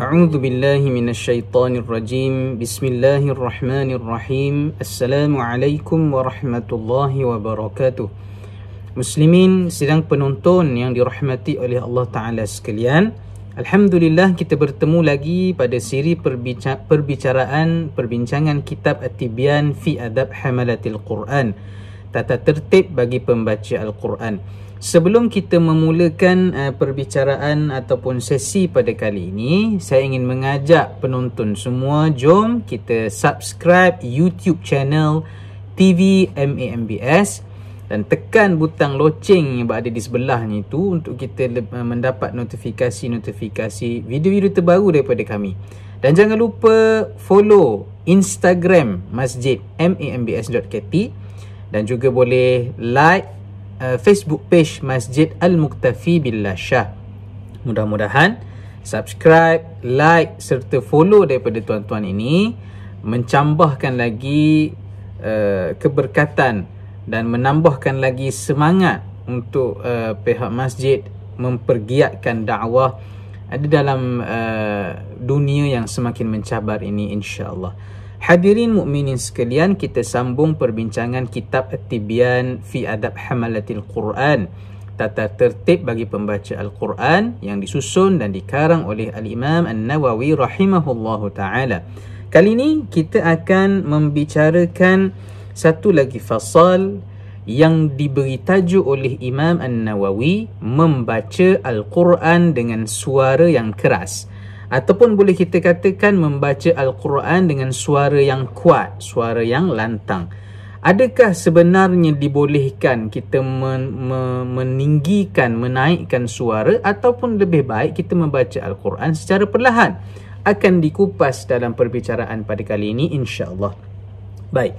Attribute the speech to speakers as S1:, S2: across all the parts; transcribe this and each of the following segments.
S1: أعوذ بالله من الشيطان الرجيم بسم الله الرحمن الرحيم السلام عليكم ورحمة الله وبركاته Muslimin sidang penonton yang dirahmati oleh Allah Ta'ala sekalian Alhamdulillah kita bertemu lagi pada siri perbicaraan perbincangan kitab At-Tibyan fi Adab Hamalatil Quran Tata tertib bagi pembaca Al-Quran Sebelum kita memulakan uh, perbicaraan ataupun sesi pada kali ini, saya ingin mengajak penonton semua jom kita subscribe YouTube channel TV MAMBS dan tekan butang loceng yang berada di sebelahnya itu untuk kita uh, mendapat notifikasi-notifikasi video-video terbaru daripada kami. Dan jangan lupa follow Instagram Masjid MAMBS.KT dan juga boleh like uh, Facebook page Masjid Al-Muktafi Billah Shah. Mudah-mudahan subscribe, like serta follow daripada tuan-tuan ini mencambahkan lagi uh, keberkatan dan menambahkan lagi semangat untuk uh, pihak masjid mempergiatkan dakwah ada dalam uh, dunia yang semakin mencabar ini insya-Allah. Hadirin mukminin sekalian, kita sambung perbincangan kitab At-Tibyan fi Adab Hamalatil Quran. Tata tertib bagi pembaca Al-Quran yang disusun dan dikarang oleh Al-Imam An-Nawawi rahimahullahu taala. Kali ini kita akan membicarakan satu lagi fasal yang diberi tajuk oleh Imam An-Nawawi membaca Al-Quran dengan suara yang keras ataupun boleh kita katakan membaca al-Quran dengan suara yang kuat, suara yang lantang. Adakah sebenarnya dibolehkan kita men- men- meninggikan, menaikkan suara ataupun lebih baik kita membaca al-Quran secara perlahan? Akan dikupas dalam perbicaraan pada kali ini insya-Allah. Baik.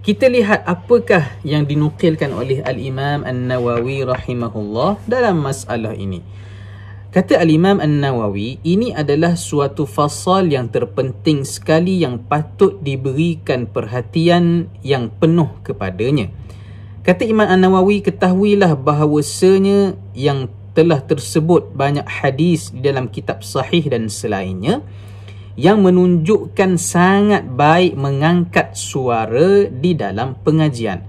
S1: Kita lihat apakah yang dinukilkan oleh Al-Imam An-Nawawi rahimahullah dalam masalah ini. Kata Al-Imam An-Nawawi, ini adalah suatu fasal yang terpenting sekali yang patut diberikan perhatian yang penuh kepadanya. Kata Imam An-Nawawi, ketahuilah bahawasanya yang telah tersebut banyak hadis di dalam kitab sahih dan selainnya yang menunjukkan sangat baik mengangkat suara di dalam pengajian.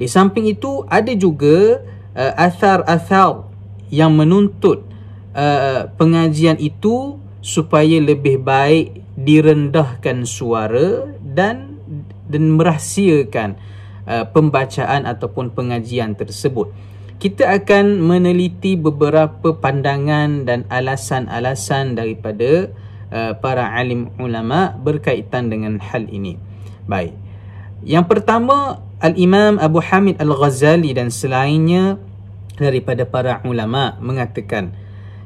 S1: Di samping itu ada juga uh, athar-athar yang menuntut uh, pengajian itu supaya lebih baik direndahkan suara dan dan merahsiakan uh, pembacaan ataupun pengajian tersebut. Kita akan meneliti beberapa pandangan dan alasan-alasan daripada uh, para alim ulama berkaitan dengan hal ini. Baik. Yang pertama Al-Imam Abu Hamid Al-Ghazali dan selainnya daripada para ulama mengatakan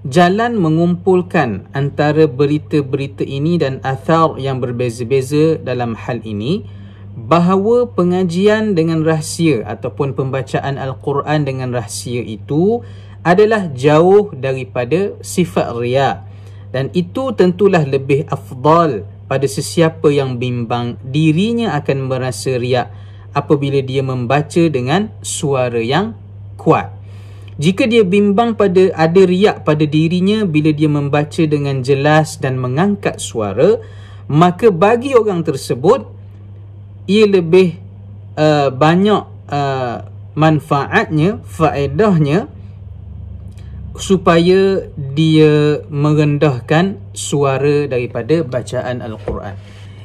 S1: jalan mengumpulkan antara berita-berita ini dan athar yang berbeza-beza dalam hal ini bahawa pengajian dengan rahsia ataupun pembacaan Al-Quran dengan rahsia itu adalah jauh daripada sifat ria dan itu tentulah lebih afdal pada sesiapa yang bimbang dirinya akan merasa riak apabila dia membaca dengan suara yang kuat jika dia bimbang pada ada riak pada dirinya bila dia membaca dengan jelas dan mengangkat suara, maka bagi orang tersebut ia lebih uh, banyak uh, manfaatnya, faedahnya supaya dia merendahkan suara daripada bacaan Al-Quran.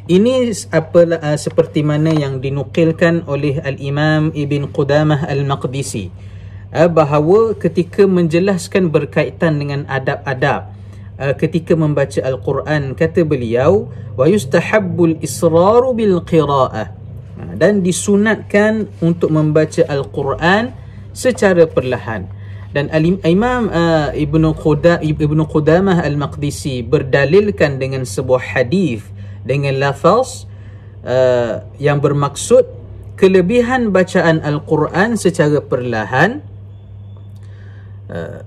S1: Ini apa uh, seperti mana yang dinukilkan oleh Al-Imam Ibn Qudamah Al-Maqdisi uh, bahawa ketika menjelaskan berkaitan dengan adab-adab uh, ketika membaca al-Quran kata beliau wa yustahabbul israru bil qiraah. Uh, dan disunatkan untuk membaca al-Quran secara perlahan. Dan Imam uh, Ibnu Quda Ibnu Qudamah Al-Maqdisi berdalilkan dengan sebuah hadis dengan lafaz uh, yang bermaksud kelebihan bacaan Al-Quran secara perlahan Uh,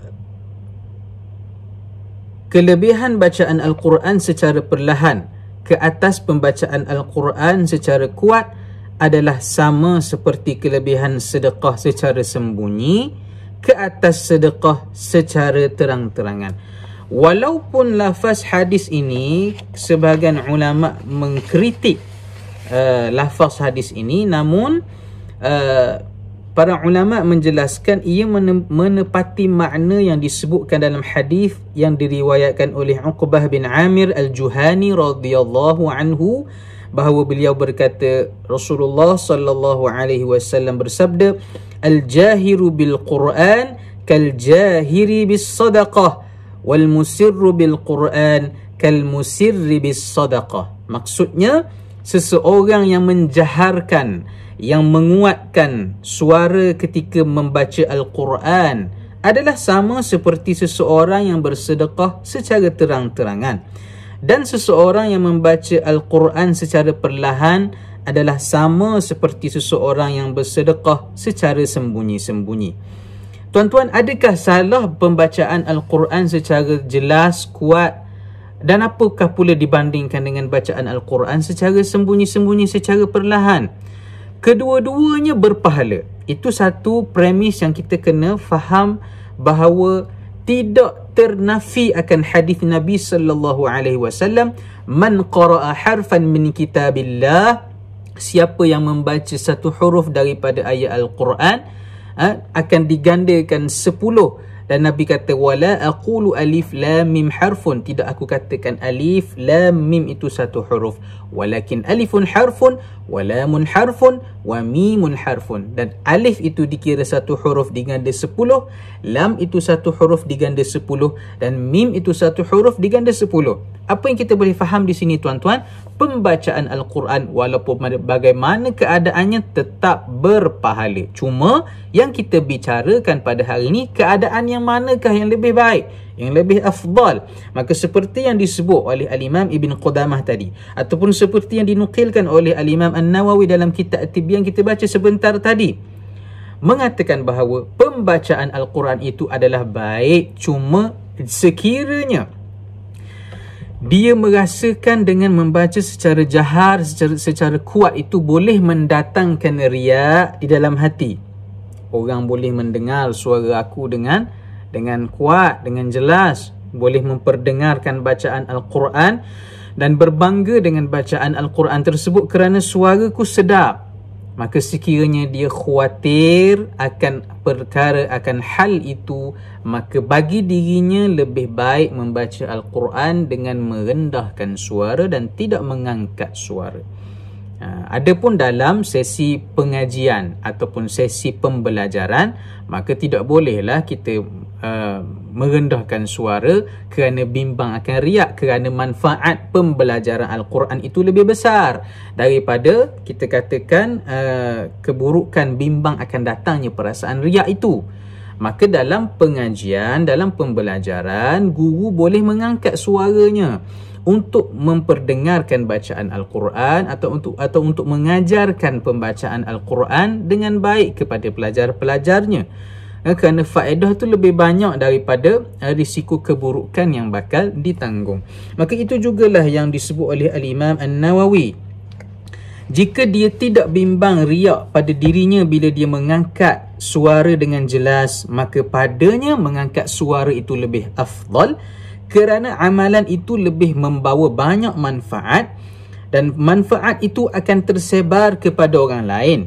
S1: kelebihan bacaan Al-Quran secara perlahan ke atas pembacaan Al-Quran secara kuat adalah sama seperti kelebihan sedekah secara sembunyi ke atas sedekah secara terang-terangan. walaupun lafaz hadis ini sebahagian ulama mengkritik uh, lafaz hadis ini namun uh, para ulama menjelaskan ia menepati makna yang disebutkan dalam hadis yang diriwayatkan oleh Uqbah bin Amir Al-Juhani radhiyallahu anhu bahawa beliau berkata Rasulullah sallallahu alaihi wasallam bersabda al-jahiru bil Quran kal jahiri bis sadaqah wal musirru bil Quran kal musirri bis sadaqah maksudnya seseorang yang menjaharkan yang menguatkan suara ketika membaca Al-Quran adalah sama seperti seseorang yang bersedekah secara terang-terangan. Dan seseorang yang membaca Al-Quran secara perlahan adalah sama seperti seseorang yang bersedekah secara sembunyi-sembunyi. Tuan-tuan, adakah salah pembacaan Al-Quran secara jelas, kuat dan apakah pula dibandingkan dengan bacaan Al-Quran secara sembunyi-sembunyi, secara perlahan? kedua-duanya berpahala. Itu satu premis yang kita kena faham bahawa tidak ternafi akan hadis Nabi sallallahu alaihi wasallam man qara'a harfan min kitabillah siapa yang membaca satu huruf daripada ayat al-Quran ha, akan digandakan dan Nabi kata wala aqulu alif lam mim harfun. Tidak aku katakan alif lam mim itu satu huruf. Walakin alifun harfun wa lamun harfun wa mimun harfun. Dan alif itu dikira satu huruf diganda sepuluh lam itu satu huruf diganda sepuluh dan mim itu satu huruf diganda sepuluh. Apa yang kita boleh faham di sini tuan-tuan pembacaan Al-Quran walaupun bagaimana keadaannya tetap berpahala. Cuma yang kita bicarakan pada hari ini keadaan yang manakah yang lebih baik, yang lebih afdal. Maka seperti yang disebut oleh Al-Imam Ibn Qudamah tadi ataupun seperti yang dinukilkan oleh Al-Imam An-Nawawi dalam kitab At-Tibyan kita baca sebentar tadi mengatakan bahawa pembacaan Al-Quran itu adalah baik cuma sekiranya dia merasakan dengan membaca secara jahar, secara, secara kuat itu boleh mendatangkan riak di dalam hati. Orang boleh mendengar suara aku dengan dengan kuat, dengan jelas. Boleh memperdengarkan bacaan Al-Quran dan berbangga dengan bacaan Al-Quran tersebut kerana suaraku sedap maka sekiranya dia khawatir akan perkara akan hal itu maka bagi dirinya lebih baik membaca al-Quran dengan merendahkan suara dan tidak mengangkat suara. Ha, adapun dalam sesi pengajian ataupun sesi pembelajaran maka tidak bolehlah kita uh, merendahkan suara kerana bimbang akan riak kerana manfaat pembelajaran al-Quran itu lebih besar. Daripada kita katakan uh, keburukan bimbang akan datangnya perasaan riak itu. Maka dalam pengajian dalam pembelajaran guru boleh mengangkat suaranya untuk memperdengarkan bacaan al-Quran atau untuk atau untuk mengajarkan pembacaan al-Quran dengan baik kepada pelajar-pelajarnya eh, kerana faedah tu lebih banyak daripada eh, risiko keburukan yang bakal ditanggung. Maka itu jugalah yang disebut oleh al-Imam An-Nawawi. Jika dia tidak bimbang riak pada dirinya bila dia mengangkat suara dengan jelas maka padanya mengangkat suara itu lebih afdal kerana amalan itu lebih membawa banyak manfaat dan manfaat itu akan tersebar kepada orang lain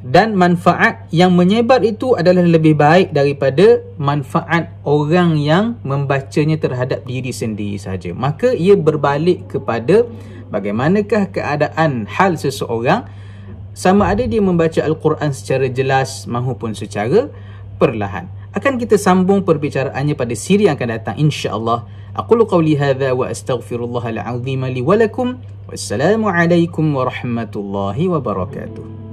S1: dan manfaat yang menyebar itu adalah lebih baik daripada manfaat orang yang membacanya terhadap diri sendiri saja maka ia berbalik kepada bagaimanakah keadaan hal seseorang. Sama ada dia membaca al-Quran secara jelas maupun secara perlahan. Akan kita sambung perbicaraannya pada siri yang akan datang insya-Allah. Aqulu qawli hadha wa astaghfirullahal azim li wa lakum. Wassalamu warahmatullahi wabarakatuh